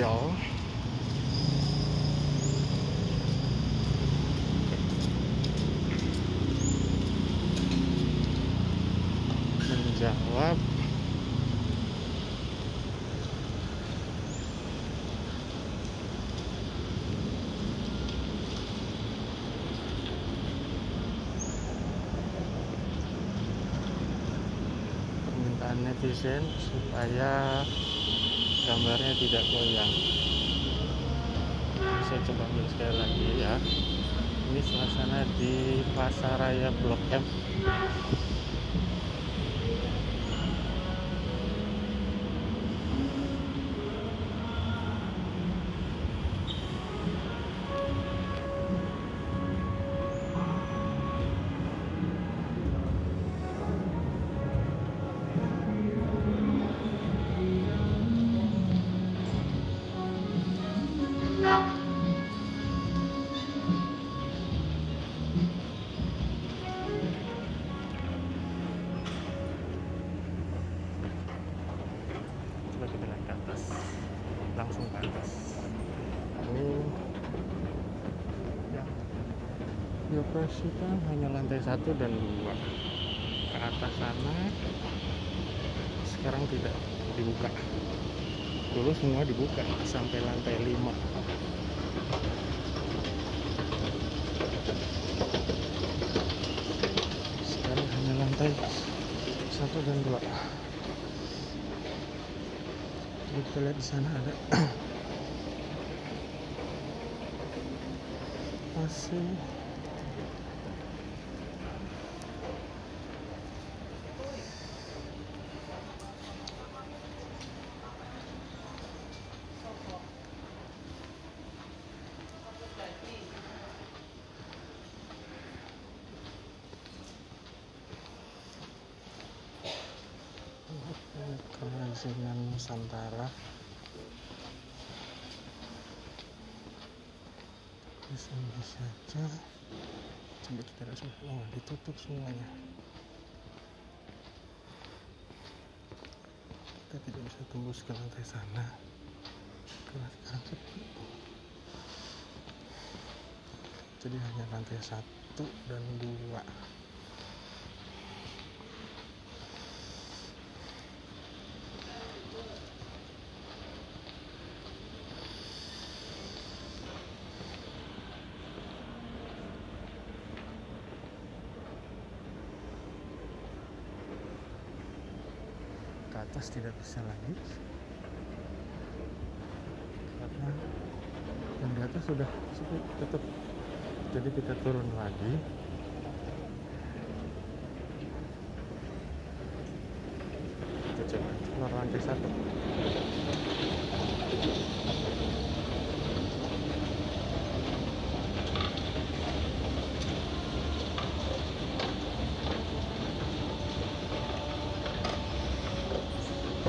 detail menjawab. Permintaan netizen supaya gambarnya tidak goyang. Saya coba ambil sekali lagi ya. Ini suasana di Pasaraya Blok M atas langsung ke atas ini yang dioperasikan hanya lantai satu dan dua ke atas sana. Sekarang tidak dibuka. Dulu semua dibuka sampai lantai lima. Sekarang hanya lantai satu dan dua Jadi kita lihat di sana ada. AC kerajinan Nusantara. Bisa bisa saja coba kita lihat semua. Oh ditutup semuanya. Kita tidak bisa tembus ke lantai sana. Karena sekarang sepi. Jadi hanya lantai satu dan dua atas tidak bisa lagi. Karena yang di atas sudah sepi tetap. Jadi kita turun lagi. Kita coba keluar lantai satu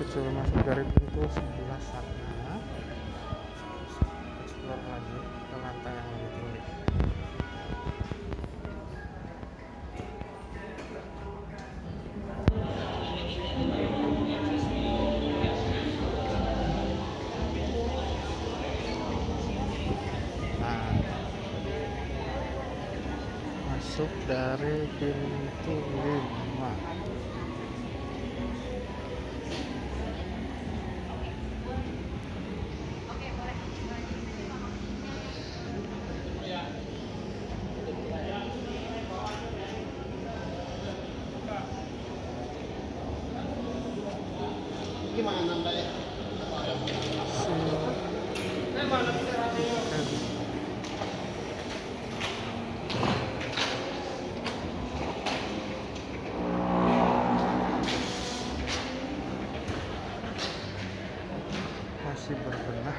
Coba masuk dari pintu sebelah sana. Explore lagi ke lantai yang lebih tinggi. Nah, masuk dari pintu 5 masih berbenah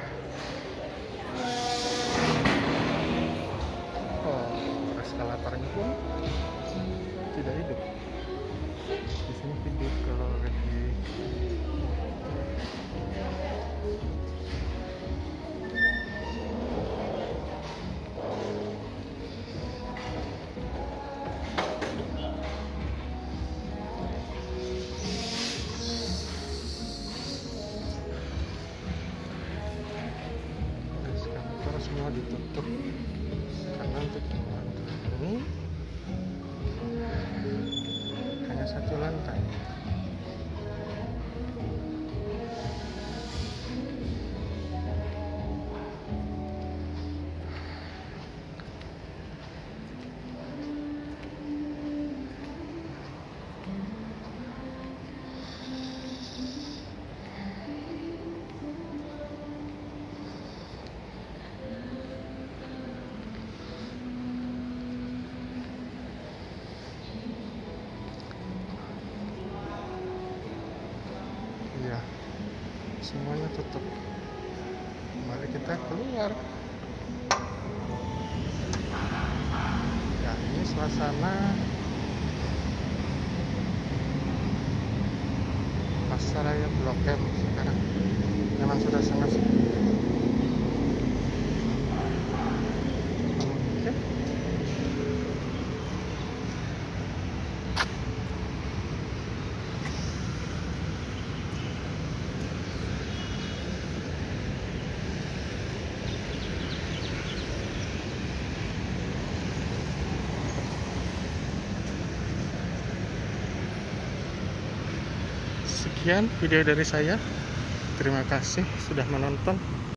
semua ditutup. Karena untuk ini hanya satu lantai semuanya tutup mari kita keluar. Ya ini suasana. Pasar raya blok M sekarang. Memang sudah sangat sepi Sekian video dari saya. Terima kasih sudah menonton.